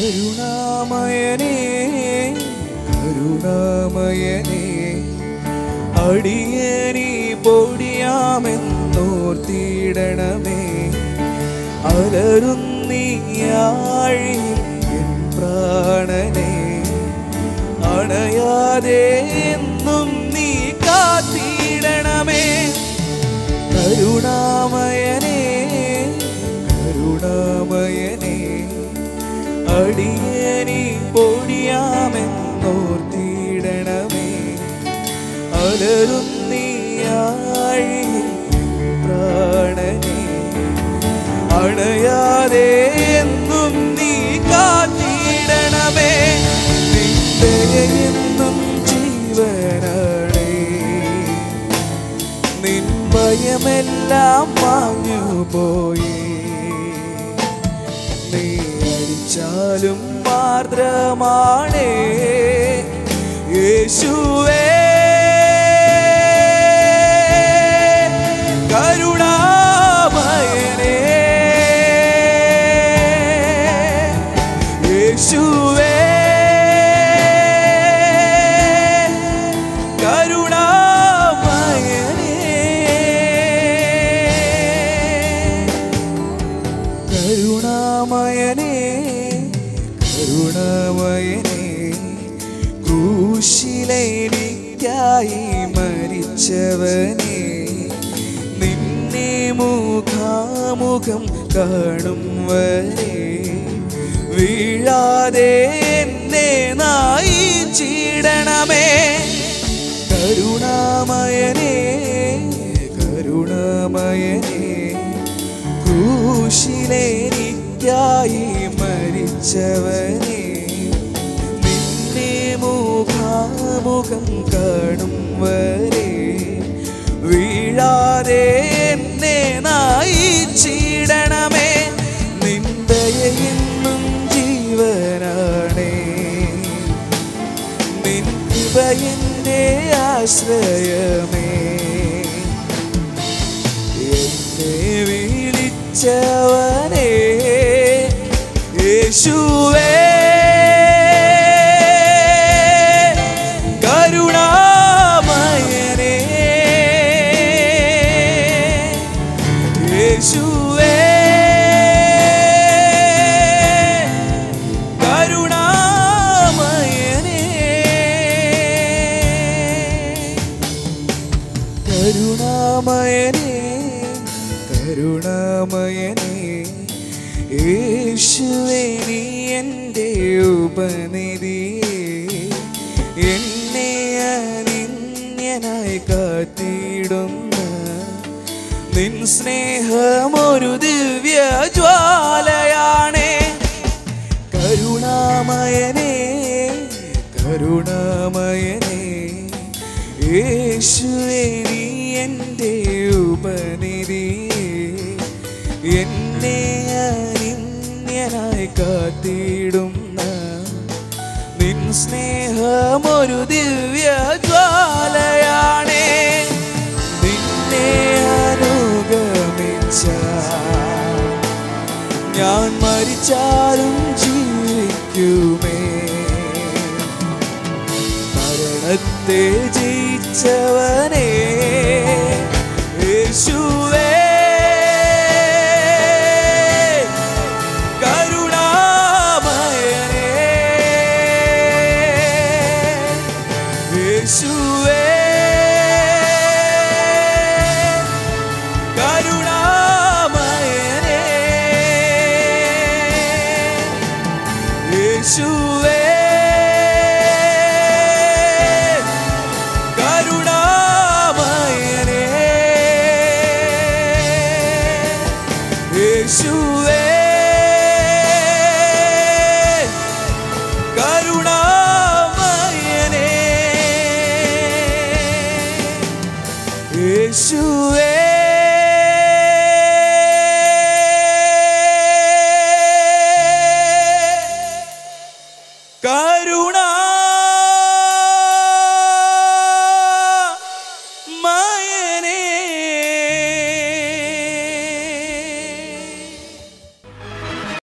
കരുണാമയനേ കരുണാമയനേ അടിയനി പൊടിയാമെന്നോർത്തിടണമേ. അലരുന്നിയാഴി പ്രാണനെ അണയാതെ അടിയനി പൊടിയാമെന്നോർത്തിടണമേ. അലരുന്നിയായി പ്രാണനെ. അണയാതെ എന്നും നീ കാത്തിടണമേ. എന്നും ജീവനാണേ. നിൻ ഭയമെല്ലാം മാഞ്ഞു അടിച്ചാലും മാർദ്രമാണേ. യേശുവേ കരുണാമയനേ ക്രൂശിലേനിക്കായി മരിച്ചവനേ നിന്നെ മുഖാമുഖം കാണും വരെ. വീഴാതെ എന്നെ നായി ചീടണമേ. കരുണാമയനെ കരുണാമയനെ ക്രൂശിലേനിക്കായി മരിച്ചവനേ നിന്നെ മുഖാമുഖം കാണും വരെ വീഴാതെ എന്നെ നായിച്ചിടണമേ. നിന്റെ എന്നും ജീവനാണേ. നിൻ കൃപയിന്റെ ആശ്രയമേ. എന്നെ വിളിച്ചവനേ യേശുവേ കരുണാമയനേ. യേശുവേ കരുണാമയനേ. കരുണാമയനേ കരുണാമയനേ. യേശുവേ നീ എന്റെ ഉപനിധിയേ എന്നെ അനിന്യനായി കാത്തിടുന്ന. നിൻ സ്നേഹമൊരു ദിവ്യ ജ്വാലയാണേ കരുണാമയനേ കരുണാമയനേ. യേശുവേ നീ എന്റെ ഉപനിധിയേ എന്നെ അനിന്യനായി കാത്തിടുന്ന നിൻ സ്നേഹമൊരു ദിവ്യ ജ്വാലയാണേ നിന്നെ അനുഗമിച്ച ഞാൻ മരിച്ചാലും ജീവിക്കുമേ. മരണത്തെ ജയിച്ചവനേ യേശുവേ